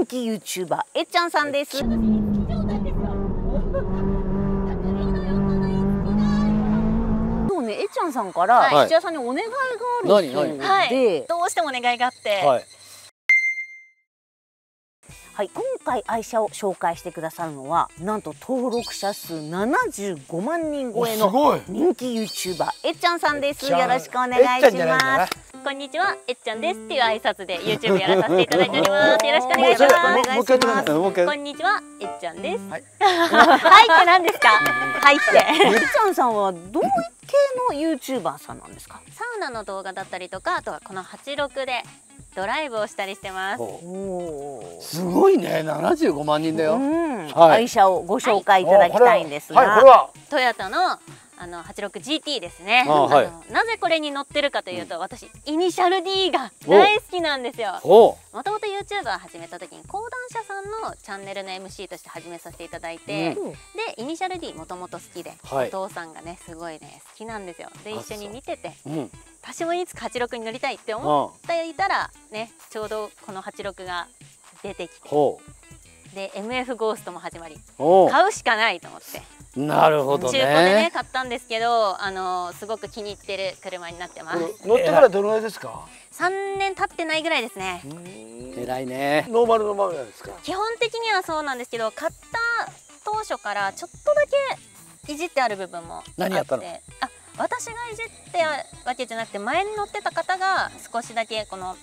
人気 YouTuber えっちゃんさんです。そうねえっちゃんさんからはい。土屋さんにお願いがあるっていうので、はい。どうしてもお願いがあって、はい。はい、今回愛車を紹介してくださるのはなんと登録者数75万人超えの人気 YouTuber えっちゃんさんです。よえっちゃんろしくお願いします。こんにちはえっちゃんですっていう挨拶で YouTube やらさせていただいております。よろしくお願いします。こんにちはえっちゃんです。はい。はいって何ですか？はいって。えっちゃんさんはどういう系の YouTuber さんなんですか？サウナの動画だったりとかあとはこの86でドライブをしたりしてます。おおー。すごいね。75万人だよ、うん、はい。愛車をご紹介いただきたいんですが、はい。これは。トヨタのあの 86GT ですね。あはい。のなぜこれに乗ってるかというと、私イニシャル D が大好きなんですよ。ほもともと YouTuber 始めた時に講談社さんのチャンネルの MC として始めさせていただいて、うん。でイニシャル D もともと好きで、はい。お父さんがねすごいね好きなんですよ。であ一緒に見ててううん。私もいつか86に乗りたいって思あっていたらねちょうどこの86が出てきてほで MF ゴーストも始まり買うしかないと思って。うなるほど中古でねね買ったんですけどあのすごく気に入ってる車になってます。乗ってからどのぐらいですか？3年経ってないぐらいですね。偉いね。ノーマルのままですか？基本的にはそうなんですけど買った当初からちょっとだけいじってある部分もあって。何やったの？あ私がいじってわけじゃなくて前に乗ってた方が少しだけこの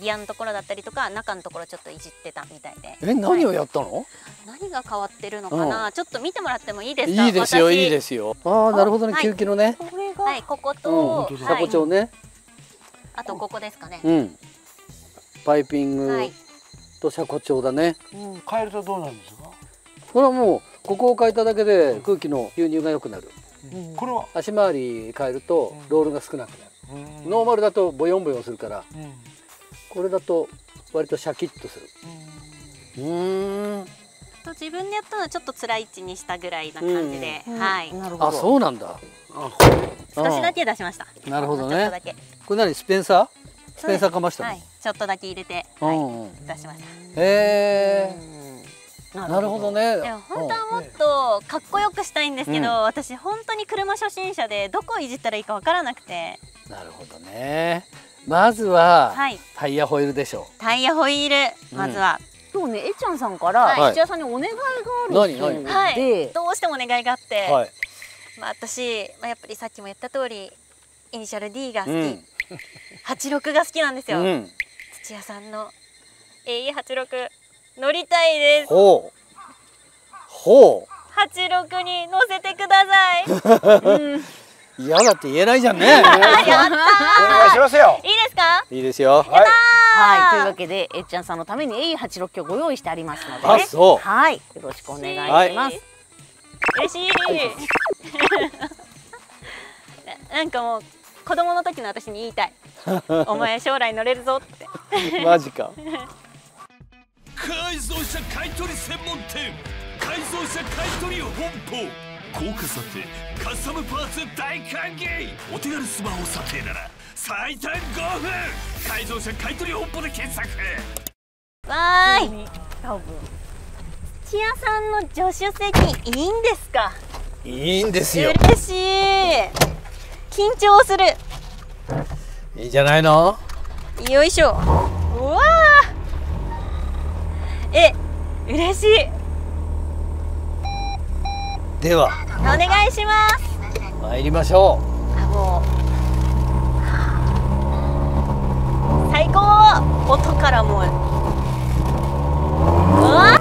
リアのところだったりとか中のところちょっといじってたみたいで。え何をはいやったの、何が変わってるのかな、ちょっと見てもらってもいいですか？いいですよ私。いいですよ。ああなるほどねはい。吸気のね、これが、はい。ここうん。と、本当だ車庫帳ね、あとここですかね、うん。パイピングはい。と車庫帳だね、うん。変えるとどうなんですか？これはもうここを変えただけで空気の吸入が良くなる。うん。これは？足回り変えるとうん。ロールが少なくなる、うん。ノーマルだとボヨンボヨンするからうん。うんこれだと割とシャキッとする。うーんと自分でやったのはちょっと辛い位置にしたぐらいな感じで、うん。はい。なるほど。あそうなんだ。あこれ少しだけ出しました。なるほどね。ちょっとだけ。これ何スペンサー？スペンサーかましたの、はい。ちょっとだけ入れて、うはい、ん。うん出しました。へえうん。なるほど。ね。本当はもっとかっこよくしたいんですけど、うん。私本当に車初心者でどこをいじったらいいかわからなくて。うんなるほどね。まずは、はい。タイヤホイールでしょタイヤホイール。まずは、そうねえっちゃんさんからはい。土屋さんにお願いがあるっていうのはい。で、どうしてもお願いがあって、うはい。まあ、私、まあ、やっぱりさっきも言った通りイニシャル D が好き、うん。86が好きなんですよ、うん。土屋さんの AE86 乗りたいです。ほう。ほ86に乗せてください。うん。う嫌だって言えないじゃんね。やったお願いしますよ。いいですか？いいですよ。はいはいというわけでえっちゃんさんのために A86 今日ご用意してありますので、ね、あそう。はいよろしくお願いします。嬉しい。な なんかもう子供の時の私に言いたい。お前将来乗れるぞって。マジか。改造車買取専門店。改造車買取本舗高価査定カスタムパーツ大歓迎。お手軽スマホ査定なら最短5分。改造車買取本舗で検索。わーい。多分土屋さんの助手席いいんですか？いいんですよ。嬉しい。緊張する。いいじゃないの？よいしょ。うわー。え嬉しいでは。お願いします。参りましょあもう。最高。音からもう。うわ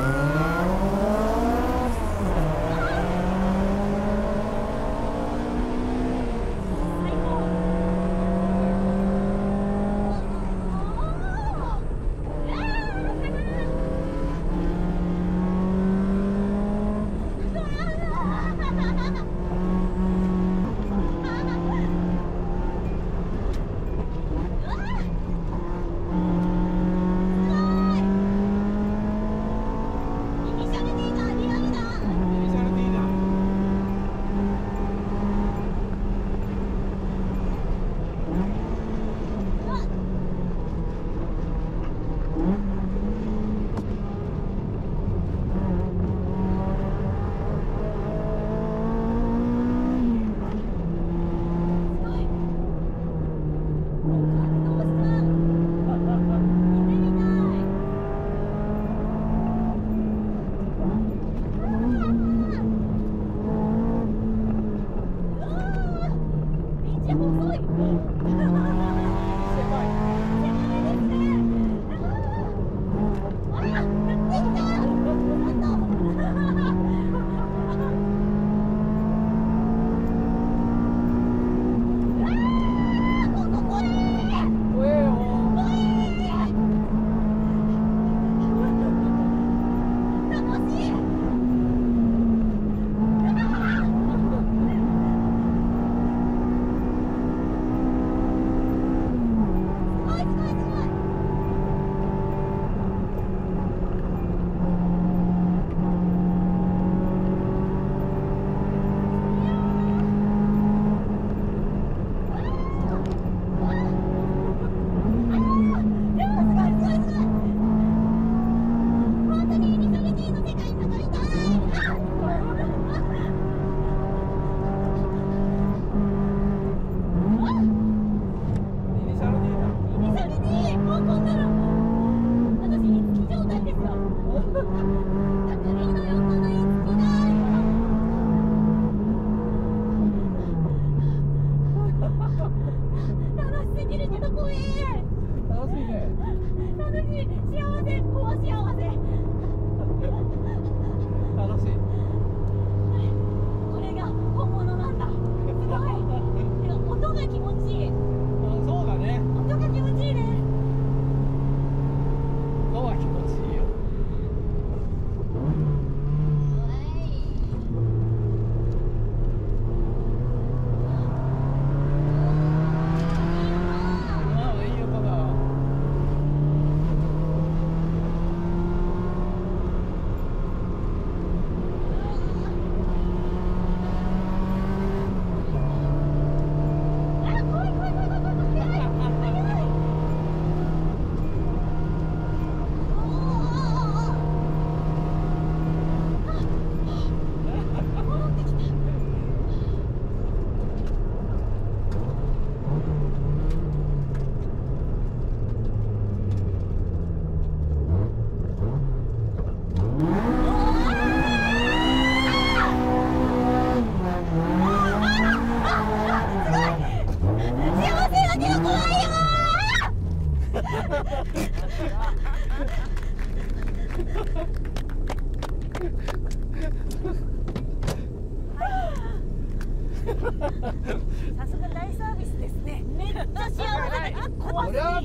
Oh,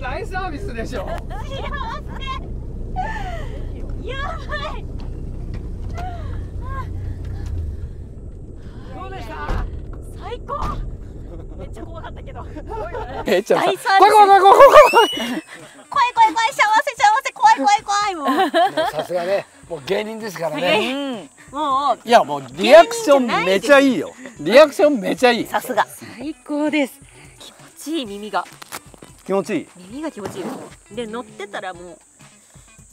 大サービスでしょ幸せやばい。どうでした最高。めっちゃ怖かったけど。えちゃ怖い怖い怖い怖い怖い怖い怖い幸せ幸せ怖い怖い怖いもう。さすがねもう芸人ですからね、いやもうリアクションめちゃいいよ。リアクションめちゃいい。さすが。最高です。気持ちいい耳が。気持ちいい。耳が気持ちいいですで乗ってたらもう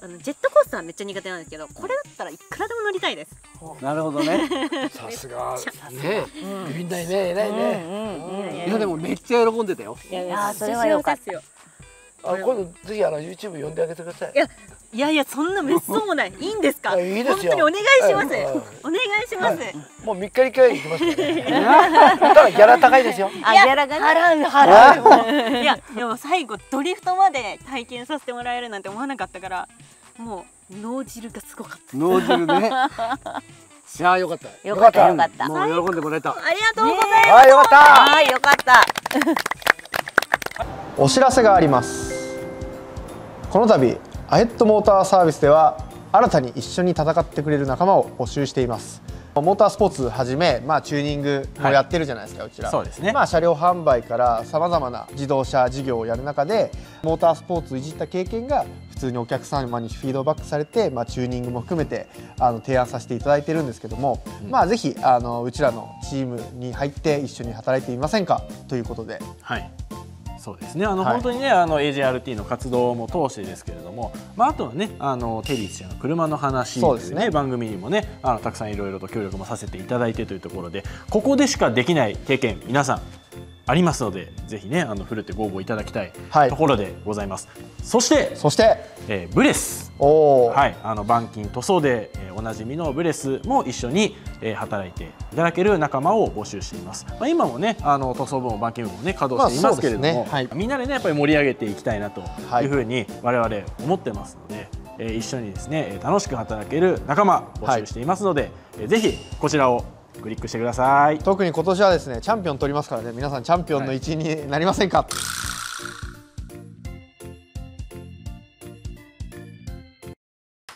あのジェットコースターめっちゃ苦手なんですけどこれだったらいくらでも乗りたいです。なるほどね。さすが。ねビビんないね。偉いね。いやでもめっちゃ喜んでたよ。いやいやーそれはよかった。よあ今度ぜひあの YouTube 呼んであげてください。いやいやいやそんなめっそうもない。いいんですか？あいいですよ。本当にお願いします。はい。はいお願いします、もう3日に1回行きますね。ただギャラ高いですよ。あギャラがね払う払う。いやでも最後ドリフトまで体験させてもらえるなんて思わなかったからもう脳汁がすごかった脳汁ねいやよかった。よかった。よかった。もう喜んでもらえたありがとうございます、はいよかった。はいよかった。お知らせがあります。この度アヘッドモーターサービスでは新たに一緒に戦ってくれる仲間を募集しています。モータースポーツはじめ、まあ、チューニングもやってるじゃないですか、うちら。そうですね。まあ、車両販売からさまざまな自動車事業をやる中でモータースポーツをいじった経験が普通にお客様にフィードバックされて、まあ、チューニングも含めてあの提案させていただいてるんですけども、まあ、ぜひあのうちらのチームに入って一緒に働いてみませんか？ということで。はい。そうですね。あの、はい本当にね、あの AJRT の活動も通してですけれども、まああとはね、あのテリー氏の車の話というねね番組にもね、あのたくさんいろいろと協力もさせていただいてというところで、ここでしかできない経験皆さんありますので、ぜひね、あのふるってご応募いただきたいはいところでございます。そして、そしてえーブレス。はい、あの板金塗装で、えーおなじみのブレスも一緒に、えー働いていただける仲間を募集しています。まあ、今もね、あの塗装部も板金部もね稼働していますけれども、まあねはいみんなでねやっぱり盛り上げていきたいなとはいいうふうに我々思ってますので、えー一緒にですねえー楽しく働ける仲間募集していますので、えーぜひこちらをクリックしてください。特に今年はですねチャンピオン取りますからね。皆さんチャンピオンの一員になりませんか、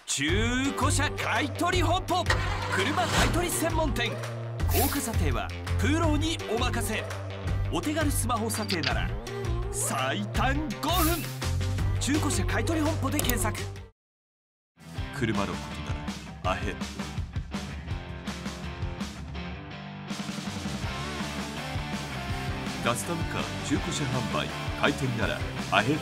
中古車買取本舗車買取専門店。高価査定はプロにお任せ。お手軽スマホ査定なら最短5分。中古車買取本舗で検索。車のことならアヘ。ッドカスタムカー中古車販売買取ならアヘッド。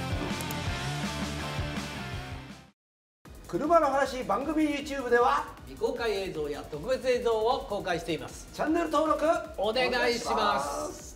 車の話番組 YouTube では未公開映像や特別映像を公開しています。チャンネル登録お願いします